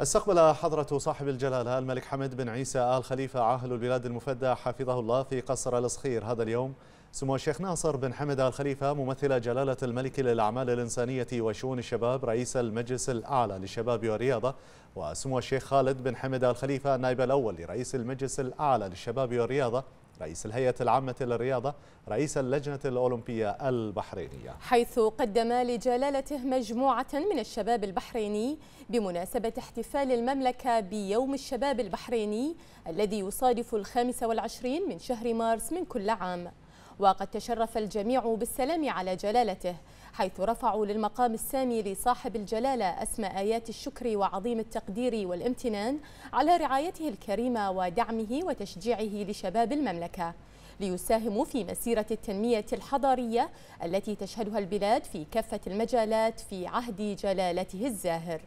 استقبل حضرة صاحب الجلالة الملك حمد بن عيسى آل خليفة عاهل البلاد المفدى حفظه الله في قصر الصخير هذا اليوم سمو الشيخ ناصر بن حمد آل خليفة ممثل جلالة الملك للأعمال الإنسانية وشؤون الشباب رئيس المجلس الأعلى للشباب والرياضة وسمو الشيخ خالد بن حمد آل خليفة النائب الأول لرئيس المجلس الأعلى للشباب والرياضة. رئيس الهيئة العامة للرياضة رئيس اللجنة الأولمبية البحرينية. حيث قدم لجلالته مجموعة من الشباب البحريني بمناسبة احتفال المملكة بيوم الشباب البحريني الذي يصادف الخامس والعشرين من شهر مارس من كل عام. وقد تشرف الجميع بالسلام على جلالته حيث رفعوا للمقام السامي لصاحب الجلالة أسمى آيات الشكر وعظيم التقدير والامتنان على رعايته الكريمة ودعمه وتشجيعه لشباب المملكة ليساهموا في مسيرة التنمية الحضارية التي تشهدها البلاد في كافة المجالات في عهد جلالته الزاهر.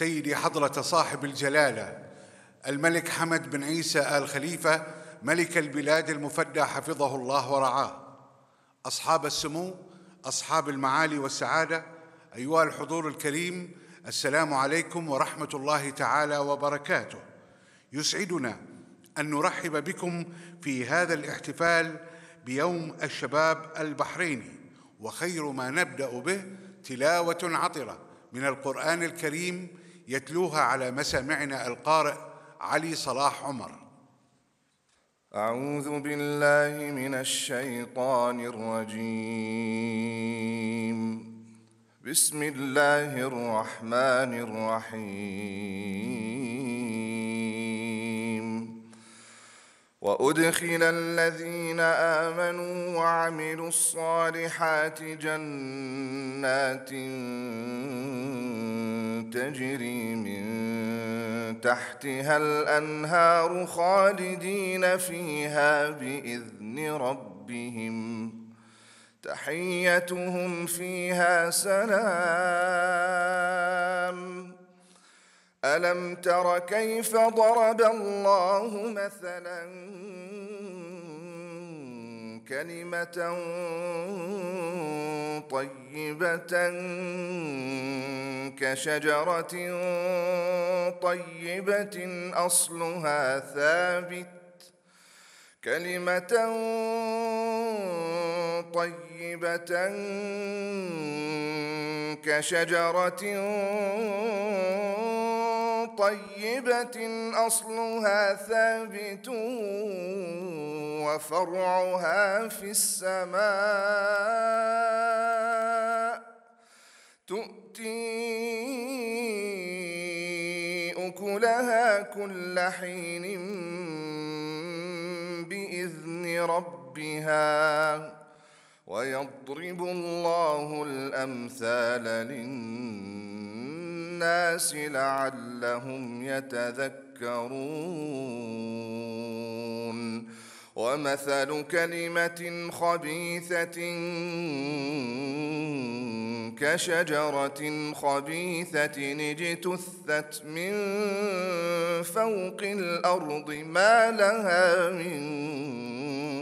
سيدي حضرة صاحب الجلالة الملك حمد بن عيسى آل خليفة ملك البلاد المفدى حفظه الله ورعاه. أصحاب السمو أصحاب المعالي والسعادة أيها الحضور الكريم السلام عليكم ورحمة الله تعالى وبركاته. يسعدنا أن نرحب بكم في هذا الاحتفال بيوم الشباب البحريني وخير ما نبدأ به تلاوة عطرة من القرآن الكريم يتلوها على مسامعنا القارئ علي صلاح عمر. أعوذ بالله من الشيطان الرجيم. بسم الله الرحمن الرحيم. وأدخل الذين آمنوا وعملوا الصالحات جنات تجري من تحتها الأنهار خالدين فيها بإذن ربهم. تحيتهم فيها سلام. ألم تر كيف ضرب الله مثلا كلمة طيبة كشجرة طيبة أصلها ثابت كلمة طيبة كشجرة طيبة أصلها ثابت وفرعها في السماء. تؤتي أكلها كل حين ربها ويضرب الله الأمثال للناس لعلهم يتذكرون. ومثل كلمة خبيثة كشجرة خبيثة اجتثت من فوق الأرض ما لها من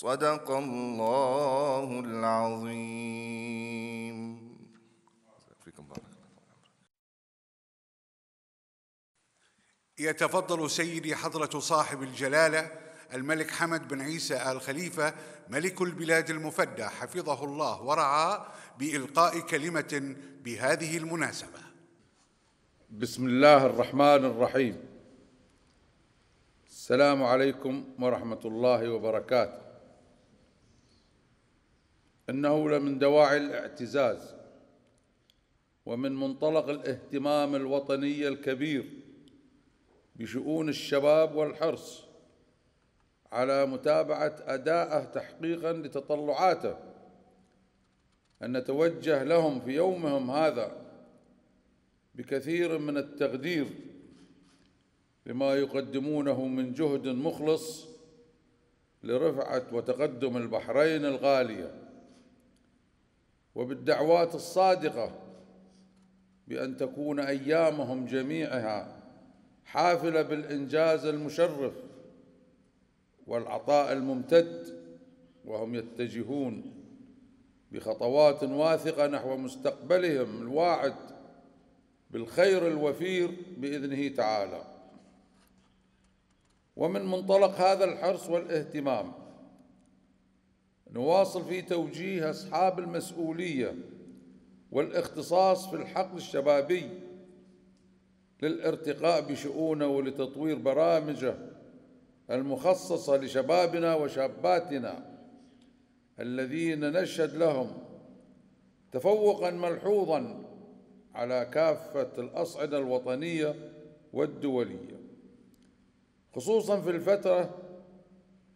صدق الله العظيم. يتفضل سيدي حضرة صاحب الجلالة الملك حمد بن عيسى آل خليفة ملك البلاد المفدى حفظه الله ورعاه بإلقاء كلمة بهذه المناسبة. بسم الله الرحمن الرحيم. السلام عليكم ورحمة الله وبركاته. إنه لمن دواعي الاعتزاز ومن منطلق الاهتمام الوطني الكبير بشؤون الشباب والحرص على متابعة أدائه تحقيقا لتطلعاته. أن نتوجه لهم في يومهم هذا بكثير من التقدير لما يقدمونه من جهد مخلص لرفعة وتقدم البحرين الغالية. وبالدعوات الصادقة بأن تكون أيامهم جميعها حافلة بالإنجاز المشرف والعطاء الممتد وهم يتجهون بخطوات واثقة نحو مستقبلهم الواعد بالخير الوفير بإذنه تعالى. ومن منطلق هذا الحرص والاهتمام نواصل في توجيه أصحاب المسؤولية والاختصاص في الحقل الشبابي للارتقاء بشؤونه ولتطوير برامجه المخصصة لشبابنا وشاباتنا الذين نشهد لهم تفوقا ملحوظا على كافة الأصعدة الوطنية والدولية خصوصا في الفترة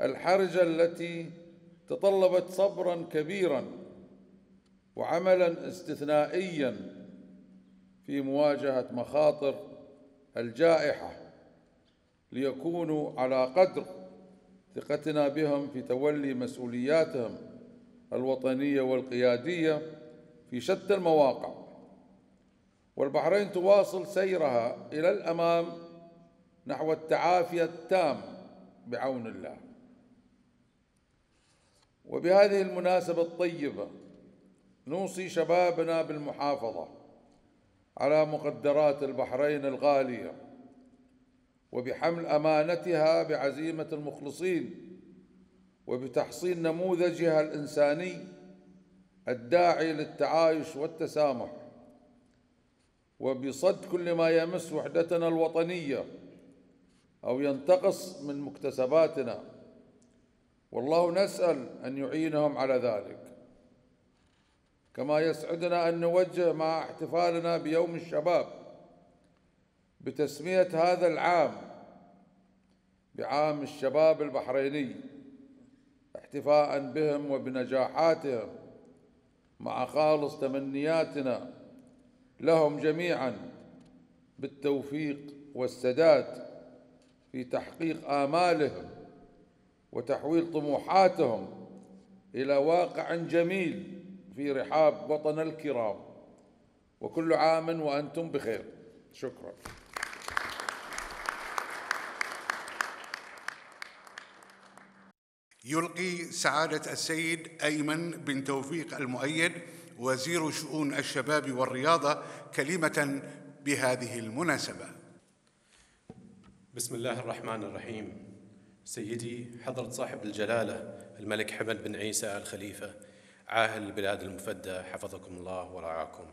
الحرجة التي تطلبت صبرا كبيرا وعملا استثنائيا في مواجهة مخاطر الجائحة ليكونوا على قدر ثقتنا بهم في تولي مسؤولياتهم الوطنية والقيادية في شتى المواقع. والبحرين تواصل سيرها إلى الأمام نحو التعافي التام بعون الله. وبهذه المناسبة الطيبة نوصي شبابنا بالمحافظة على مقدرات البحرين الغالية وبحمل أمانتها بعزيمة المخلصين وبتحصين نموذجها الإنساني الداعي للتعايش والتسامح وبصد كل ما يمس وحدتنا الوطنية أو ينتقص من مكتسباتنا والله نسأل أن يعينهم على ذلك. كما يسعدنا أن نوجه مع احتفالنا بيوم الشباب بتسمية هذا العام بعام الشباب البحريني احتفاء بهم وبنجاحاتهم مع خالص تمنياتنا لهم جميعا بالتوفيق والسداد في تحقيق آمالهم. وتحويل طموحاتهم إلى واقع جميل في رحاب وطن الكرام. وكل عام وأنتم بخير. شكرا. يلقي سعادة السيد أيمن بن توفيق المؤيد وزير شؤون الشباب والرياضة كلمة بهذه المناسبة. بسم الله الرحمن الرحيم. سيدي حضرة صاحب الجلالة الملك حمد بن عيسى الخليفة عاهل البلاد المفدى حفظكم الله ورعاكم.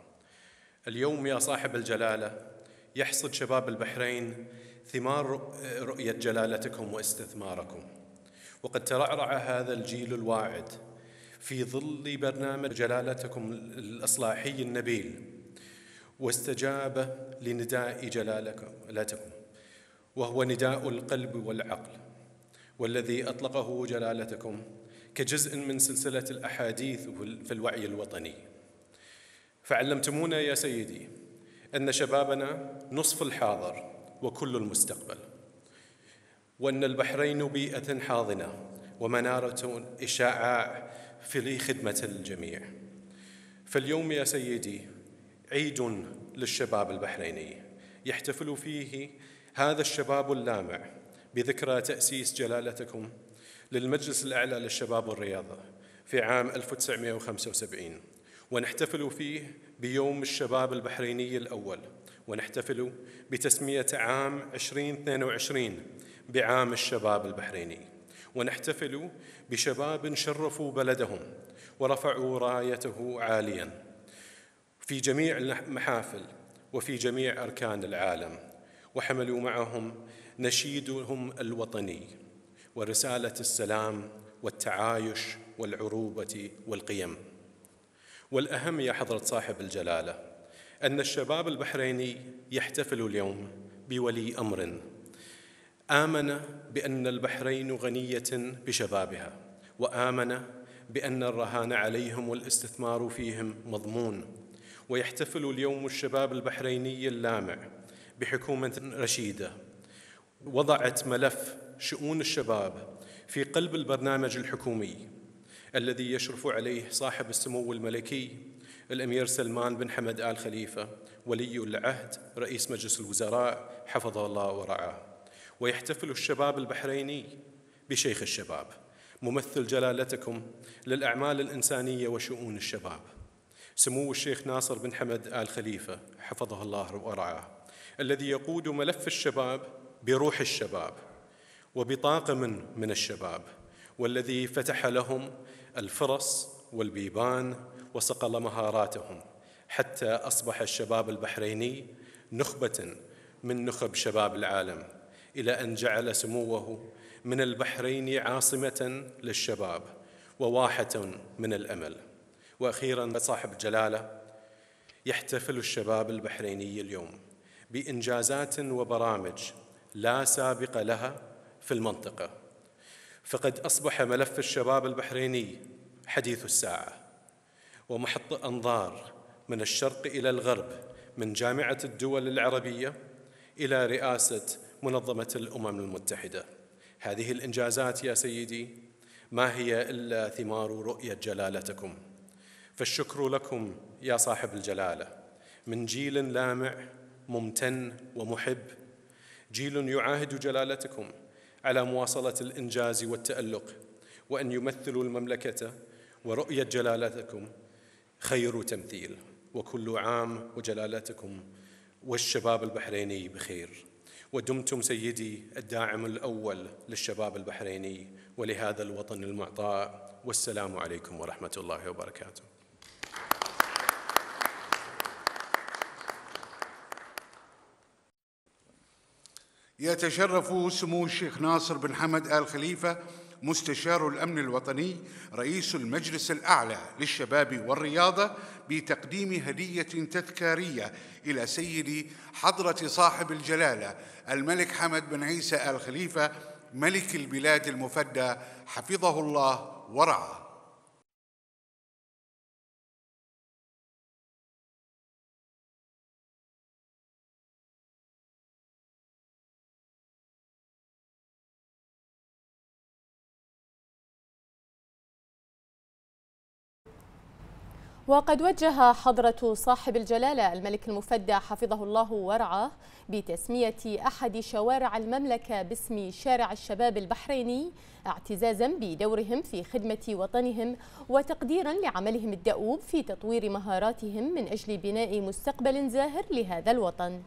اليوم يا صاحب الجلالة يحصد شباب البحرين ثمار رؤية جلالتكم واستثماركم. وقد ترعرع هذا الجيل الواعد في ظل برنامج جلالتكم الإصلاحي النبيل واستجاب لنداء جلالتكم وهو نداء القلب والعقل. والذي أطلقه جلالتكم كجزء من سلسلة الأحاديث في الوعي الوطني. فعلمتمونا يا سيدي أن شبابنا نصف الحاضر وكل المستقبل وأن البحرين بيئة حاضنة ومنارة إشاعة في خدمة الجميع. فاليوم يا سيدي عيد للشباب البحريني يحتفل فيه هذا الشباب اللامع بذكرى تأسيس جلالتكم للمجلس الأعلى للشباب والرياضة في عام 1975 ونحتفل فيه بيوم الشباب البحريني الأول. ونحتفل بتسمية عام 2022 بعام الشباب البحريني. ونحتفل بشباب شرفوا بلدهم ورفعوا رايته عاليا في جميع المحافل وفي جميع أركان العالم. وحملوا معهم نشيدهم الوطني ورسالة السلام والتعايش والعروبة والقيم. والأهم يا حضرة صاحب الجلالة أن الشباب البحريني يحتفل اليوم بولي أمر. آمن بأن البحرين غنية بشبابها وآمن بأن الرهان عليهم والاستثمار فيهم مضمون. ويحتفل اليوم الشباب البحريني اللامع بحكومة رشيدة. وضعت ملف شؤون الشباب في قلب البرنامج الحكومي الذي يشرف عليه صاحب السمو الملكي الأمير سلمان بن حمد آل خليفة ولي العهد رئيس مجلس الوزراء حفظه الله ورعاه. ويحتفل الشباب البحريني بشيخ الشباب ممثل جلالتكم للأعمال الإنسانية وشؤون الشباب. سمو الشيخ ناصر بن حمد آل خليفة حفظه الله ورعاه الذي يقود ملف الشباب بروح الشباب وبطاقم من الشباب والذي فتح لهم الفرص والبيبان وصقل مهاراتهم حتى أصبح الشباب البحريني نخبة من نخب شباب العالم إلى أن جعل سموه من البحرين عاصمة للشباب وواحة من الأمل. وأخيرا صاحب الجلاله يحتفل الشباب البحريني اليوم بإنجازات وبرامج لا سابق لها في المنطقة. فقد أصبح ملف الشباب البحريني حديث الساعة ومحط أنظار من الشرق إلى الغرب من جامعة الدول العربية إلى رئاسة منظمة الأمم المتحدة. هذه الإنجازات يا سيدي ما هي إلا ثمار رؤية جلالتكم. فالشكر لكم يا صاحب الجلالة. من جيل لامع ممتن ومحب جيل يعاهد جلالتكم على مواصلة الإنجاز والتألق وأن يمثلوا المملكة ورؤية جلالتكم خير تمثيل. وكل عام وجلالتكم والشباب البحريني بخير. ودمتم سيدي الداعم الأول للشباب البحريني ولهذا الوطن المعطاء والسلام عليكم ورحمة الله وبركاته. يتشرف سمو الشيخ ناصر بن حمد آل خليفة مستشار الأمن الوطني رئيس المجلس الأعلى للشباب والرياضة بتقديم هدية تذكارية إلى سيدي حضرة صاحب الجلالة الملك حمد بن عيسى آل خليفة ملك البلاد المفدى حفظه الله ورعاه. وقد وجه حضرة صاحب الجلالة الملك المفدى حفظه الله ورعاه بتسمية أحد شوارع المملكة باسم شارع الشباب البحريني اعتزازا بدورهم في خدمة وطنهم وتقديرا لعملهم الدؤوب في تطوير مهاراتهم من أجل بناء مستقبل زاهر لهذا الوطن.